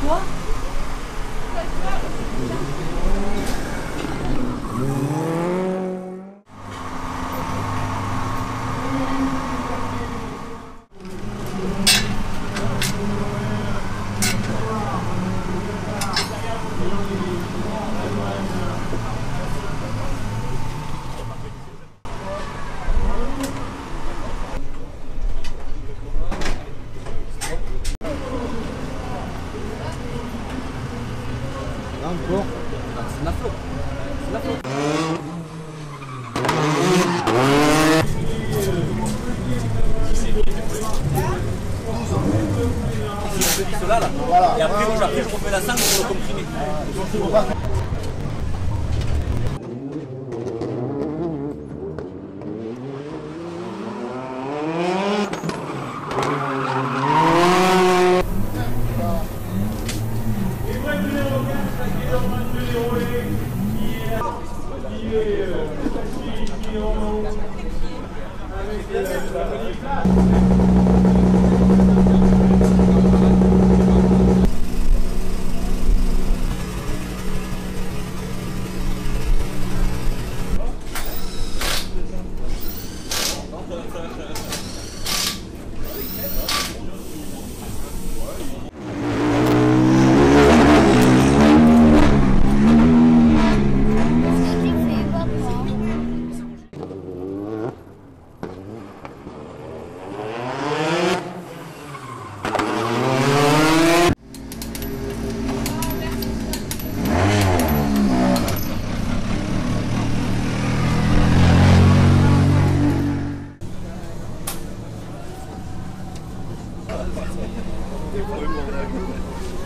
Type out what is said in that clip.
Pourquoi C'est de la flotte. C'est la flotte. Et après, je refais la sangle pour le comprimer. Qu'est-ce Ja, das ist so. Ich freue mich auf deine Gründe.